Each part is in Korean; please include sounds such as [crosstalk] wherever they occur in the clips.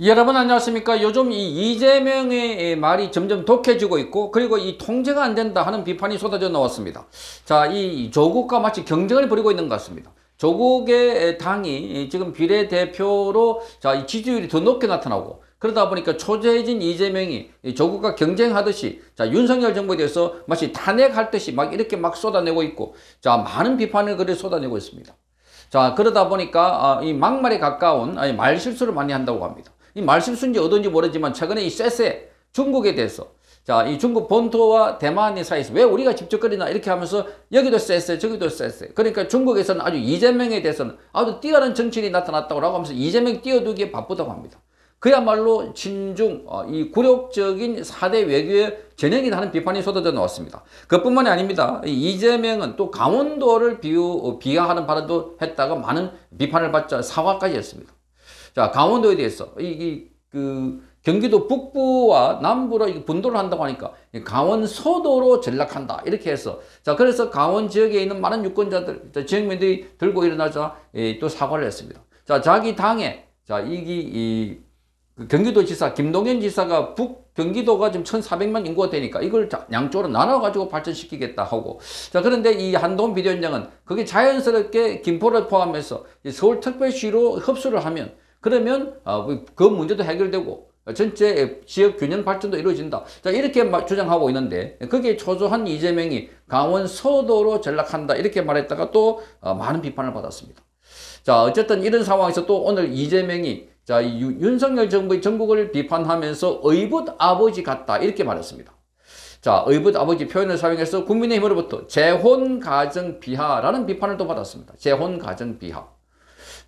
여러분 안녕하십니까? 요즘 이 이재명의 말이 점점 독해지고 있고 그리고 이 통제가 안 된다 하는 비판이 쏟아져 나왔습니다. 자이 조국과 마치 경쟁을 벌이고 있는 것 같습니다. 조국의 당이 지금 비례대표로 자 지지율이 더 높게 나타나고 그러다 보니까 초재해진 이재명이 조국과 경쟁하듯이 자 윤석열 정부에 대해서 마치 탄핵할 듯이 막 이렇게 막 쏟아내고 있고 자 많은 비판을 그래 쏟아내고 있습니다. 자 그러다 보니까 아, 이 막말에 가까운 말 실수를 많이 한다고 합니다 이 말실수인지 어떤지 모르지만 최근에 이 쎄쎄 중국에 대해서 자, 이 중국 본토와 대만의 사이에서 왜 우리가 집적거리나 이렇게 하면서 여기도 쎄쎄 저기도 쎄쎄 그러니까 중국에서는 아주 이재명에 대해서는 아주 뛰어난 정치인이 나타났다고 하면서 이재명 띄워두기에 바쁘다고 합니다. 그야말로 친중, 어, 이 굴욕적인 4대 외교의 전형이다 하는 비판이 쏟아져 나왔습니다. 그뿐만이 아닙니다. 이재명은 또 강원도를 비유, 비하하는 발언도 했다가 많은 비판을 받자 사과까지 했습니다. 자, 강원도에 대해서 이, 이, 그 경기도 북부와 남부로 분도를 한다고 하니까 강원 서도로 전락한다 이렇게 해서 자 그래서 강원 지역에 있는 많은 유권자들 지역민들이 들고 일어나자 예, 또 사과를 했습니다. 자 자기 당에 자 이기 이그 경기도 지사 김동연 지사가 북 경기도가 지금 1,400만 인구가 되니까 이걸 양쪽으로 나눠 가지고 발전시키겠다 하고 자 그런데 이 한동 비대위원장은 그게 자연스럽게 김포를 포함해서 서울특별시로 흡수를 하면 그러면 어, 그 문제도 해결되고 전체 지역 균형 발전도 이루어진다. 자, 이렇게 주장하고 있는데, 거기에 초조한 이재명이 강원 서도로 전락한다. 이렇게 말했다가 또 어, 많은 비판을 받았습니다. 자, 어쨌든 이런 상황에서 또 오늘 이재명이 자, 윤석열 정부의 정국을 비판하면서 의붓 아버지 같다. 이렇게 말했습니다. 자, 의붓 아버지 표현을 사용해서 국민의힘으로부터 재혼 가정 비하라는 비판을 또 받았습니다. 재혼 가정 비하.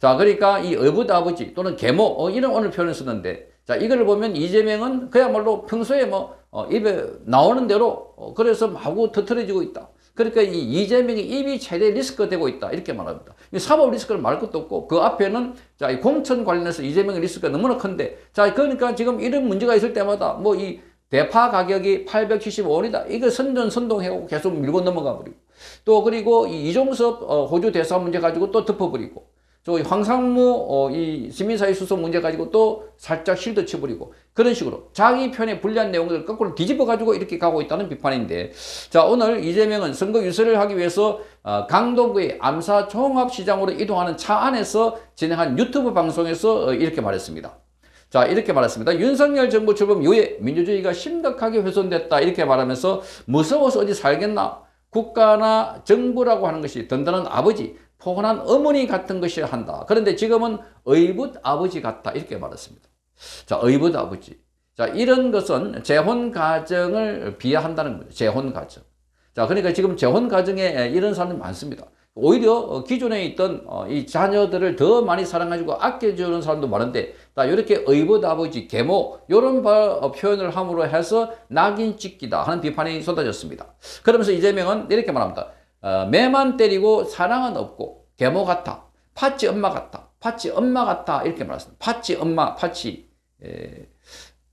자, 그러니까 이 어부드 아버지 또는 계모, 어, 이런 오늘 표현을 쓰는데, 자, 이걸 보면 이재명은 그야말로 평소에 뭐, 어, 입에 나오는 대로, 어, 그래서 마구 터트려지고 있다. 그러니까 이 이재명이 입이 최대 리스크가 되고 있다. 이렇게 말합니다. 사법 리스크를 말 것도 없고, 그 앞에는, 자, 이 공천 관련해서 이재명의 리스크가 너무나 큰데, 자, 그러니까 지금 이런 문제가 있을 때마다 뭐이 대파 가격이 875원이다. 이거 선전 선동해고 계속 밀고 넘어가 버리고. 또 그리고 이 이종섭 어, 호주 대사 문제 가지고 또 덮어버리고. 저 황상무 어, 이 시민사회 수석 문제 가지고 또 살짝 실드 쳐버리고 그런 식으로 자기 편에 불리한 내용들을 거꾸로 뒤집어 가지고 이렇게 가고 있다는 비판인데 자 오늘 이재명은 선거 유세를 하기 위해서 어, 강동구의 암사 종합시장으로 이동하는 차 안에서 진행한 유튜브 방송에서 어, 이렇게 말했습니다. 자 이렇게 말했습니다. 윤석열 정부 출범 이후에 민주주의가 심각하게 훼손됐다 이렇게 말하면서 무서워서 어디 살겠나 국가나 정부라고 하는 것이 든든한 아버지 포근한 어머니 같은 것이어야 한다. 그런데 지금은 의붓 아버지 같다. 이렇게 말했습니다. 자, 의붓 아버지. 자, 이런 것은 재혼 가정을 비하한다는 거죠. 재혼 가정. 자, 그러니까 지금 재혼 가정에 이런 사람이 많습니다. 오히려 기존에 있던 어, 이 자녀들을 더 많이 사랑해주고 아껴주는 사람도 많은데, 자, 이렇게 의붓 아버지, 계모, 이런 어, 표현을 함으로 해서 낙인 찍기다 하는 비판이 쏟아졌습니다. 그러면서 이재명은 이렇게 말합니다. 어, 매만 때리고 사랑은 없고 계모 같아. 팥쥐 엄마 같아. 팥쥐 엄마 같아. 이렇게 말했습니다. 팥쥐 엄마, 팥쥐. 에,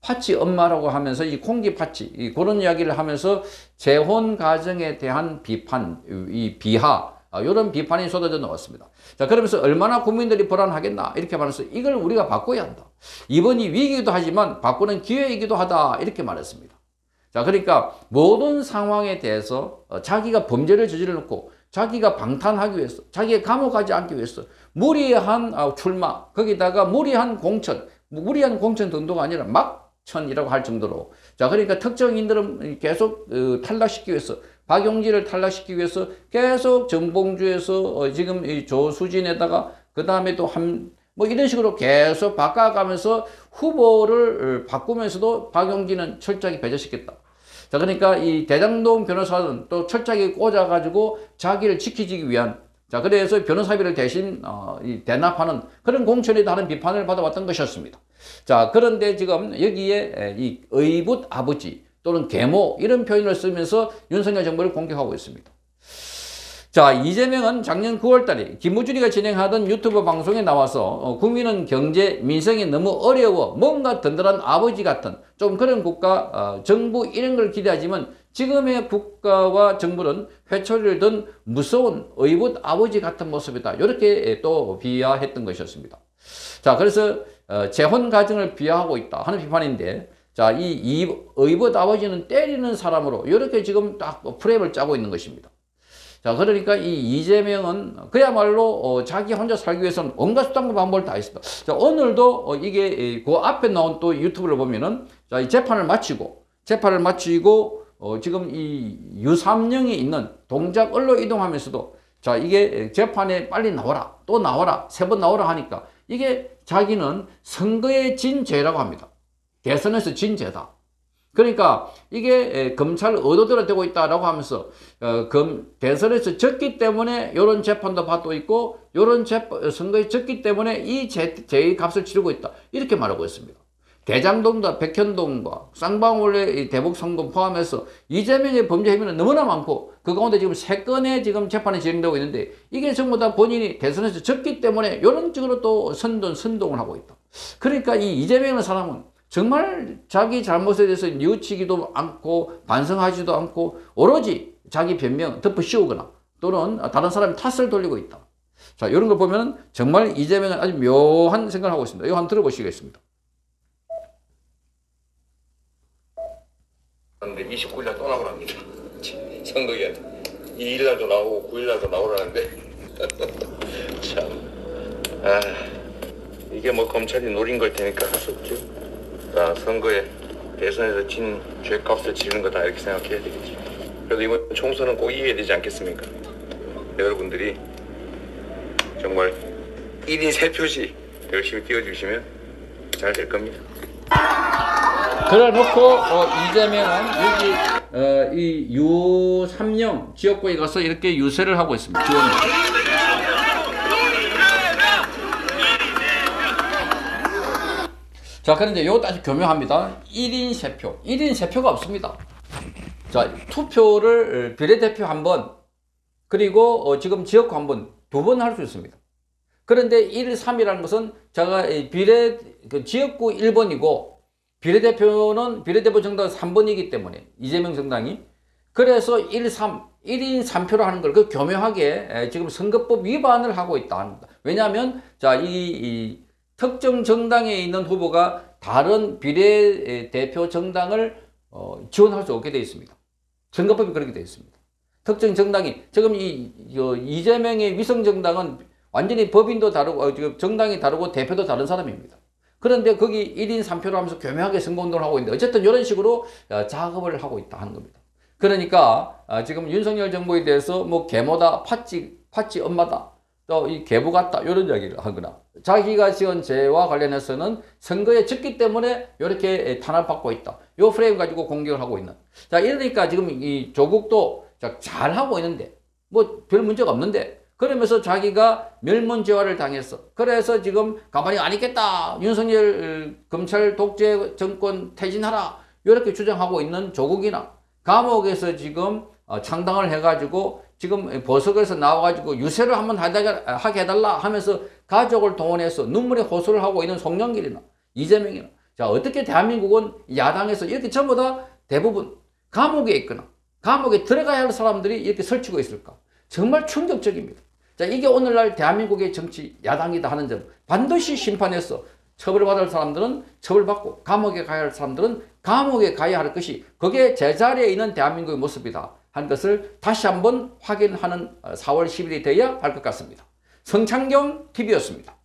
팥쥐 엄마라고 하면서 이 콩쥐 팥쥐 이 그런 이야기를 하면서 재혼 가정에 대한 비판, 이 비하 이런 아, 비판이 쏟아져 나왔습니다. 자 그러면서 얼마나 국민들이 불안하겠나 이렇게 말해서 이걸 우리가 바꿔야 한다. 이번이 위기이기도 하지만 바꾸는 기회이기도 하다 이렇게 말했습니다. 자, 그러니까 모든 상황에 대해서 어, 자기가 범죄를 저질러 놓고 자기가 방탄하기 위해서, 자기가 감옥 가지 않기 위해서 무리한 아, 출마, 거기다가 무리한 공천, 무리한 공천 정도가 아니라 막천이라고 할 정도로. 자, 그러니까 특정인들은 계속 어, 탈락시키기 위해서, 박용진을 탈락시키기 위해서 계속 정봉주에서 어, 지금 이 조수진에다가 그 다음에 또 한, 뭐 이런 식으로 계속 바꿔가면서 후보를 바꾸면서도 박용진은 철저하게 배제시켰다. 자, 그러니까 이 대장동 변호사는 또 철저하게 꽂아가지고 자기를 지키기 위한 자, 그래서 변호사비를 대신, 어, 이 대납하는 그런 공천이다 하는 비판을 받아왔던 것이었습니다. 자, 그런데 지금 여기에 이 의붓 아버지 또는 계모 이런 표현을 쓰면서 윤석열 정부를 공격하고 있습니다. 자, 이재명은 작년 9월 달에 김무준이가 진행하던 유튜브 방송에 나와서 어, 국민은 경제, 민생이 너무 어려워 뭔가 든든한 아버지 같은 좀 그런 국가, 어, 정부 이런 걸 기대하지만 지금의 국가와 정부는 회초리를 든 무서운 의붓 아버지 같은 모습이다. 이렇게 또 비하했던 것이었습니다. 자, 그래서 어, 재혼 가정을 비하하고 있다 하는 비판인데 자, 이, 이 의붓 아버지는 때리는 사람으로 이렇게 지금 딱 프레임을 짜고 있는 것입니다. 자, 그러니까 이 이재명은 그야말로 어, 자기 혼자 살기 위해서는 온갖 수단과 방법을 다 했습니다. 자, 오늘도 어, 이게 그 앞에 나온 또 유튜브를 보면은 자, 이 재판을 마치고 재판을 마치고 어, 지금 이 유삼령이 있는 동작을로 이동하면서도 자, 이게 재판에 빨리 나와라. 또 나와라. 세 번 나오라 하니까 이게 자기는 선거에 진 죄라고 합니다. 대선에서 진 죄다. 그러니까 이게 검찰 의도대로 되고 있다라고 하면서 어, 검, 대선에서 졌기 때문에 이런 재판도 받고 있고 이런 선거에 졌기 때문에 이 죄, 죄의 값을 치르고 있다. 이렇게 말하고 있습니다. 대장동과 백현동과 쌍방울의 대북 선거 포함해서 이재명의 범죄 혐의는 너무나 많고 그 가운데 지금 세 건의 지금 재판이 진행되고 있는데 이게 전부 다 본인이 대선에서 졌기 때문에 이런 식으로 또 선동, 선동을 하고 있다. 그러니까 이 이재명이라는 사람은 정말 자기 잘못에 대해서 뉘우치기도 않고 반성하지도 않고 오로지 자기 변명 덮어 씌우거나 또는 다른 사람이 탓을 돌리고 있다. 자, 이런 걸 보면 정말 이재명은 아주 묘한 생각을 하고 있습니다. 이거 한번 들어보시겠습니다. 근데 29일날 또 나오랍니다. 선거에 2일날도 나오고 9일날도 나오라는데 [laughs] 참 아, 이게 뭐 검찰이 노린 걸 테니까 할 수 없죠. 자, 선거에 대선에서 진 죄값을 치르는 거다 이렇게 생각해야 되겠지. 그래도 이번 총선은 꼭 이겨야 되지 않겠습니까? 여러분들이 정말 1인 3표씩 열심히 띄워주시면 잘 될 겁니다. 그래 놓고 어, 이재명은 여기 어, 이 유삼령 지역구에 가서 이렇게 유세를 하고 있습니다. 지원을. 자, 그런데 이것도 아주 교묘합니다. 1인 3표. 1인 3표가 없습니다. 자, 투표를 비례대표 한 번, 그리고 어, 지금 지역구 한 번, 두 번 할 수 있습니다. 그런데 1, 3이라는 것은 제가 비례, 그 지역구 1번이고, 비례대표는 비례대표 정당 3번이기 때문에, 이재명 정당이. 그래서 1, 3, 1인 3표로 하는 걸 그 교묘하게 지금 선거법 위반을 하고 있다. 왜냐하면, 자, 이, 이 특정 정당에 있는 후보가 다른 비례대표 정당을 어, 지원할 수 없게 되어 있습니다. 선거법이 그렇게 되어 있습니다. 특정 정당이 지금 이, 이 이재명의 위성 정당은 완전히 법인도 다르고 어, 정당이 다르고 대표도 다른 사람입니다. 그런데 거기 1인 3표로 하면서 교묘하게 선거운동을 하고 있는데 어쨌든 이런 식으로 어, 작업을 하고 있다 하는 겁니다. 그러니까 어, 지금 윤석열 정부에 대해서 뭐 계모다, 팥찌, 팥찌 엄마다, 또이 계부 같다 이런 이야기를 하거나 자기가 지은 죄와 관련해서는 선거에 졌기 때문에 이렇게 탄압받고 있다. 이 프레임 가지고 공격을 하고 있는. 자 이러니까 지금 이 조국도 잘 하고 있는데 뭐 별 문제가 없는데 그러면서 자기가 멸문제화를 당했어. 그래서 지금 가만히 안 있겠다. 윤석열 검찰 독재 정권 퇴진하라. 이렇게 주장하고 있는 조국이나 감옥에서 지금 어, 창당을 해가지고 지금 보석에서 나와가지고 유세를 한번 하게 해달라 하면서 가족을 동원해서 눈물의 호소를 하고 있는 송영길이나 이재명이나 자 어떻게 대한민국은 야당에서 이렇게 전부 다 대부분 감옥에 있거나 감옥에 들어가야 할 사람들이 이렇게 설치고 있을까 정말 충격적입니다. 자 이게 오늘날 대한민국의 정치 야당이다 하는 점 반드시 심판해서 처벌받을 사람들은 처벌받고 감옥에 가야 할 사람들은 감옥에 가야 할 것이 그게 제자리에 있는 대한민국의 모습이다. 한 것을 다시 한번 확인하는 4월 10일이 되어야 할 것 같습니다. 성창경 TV였습니다.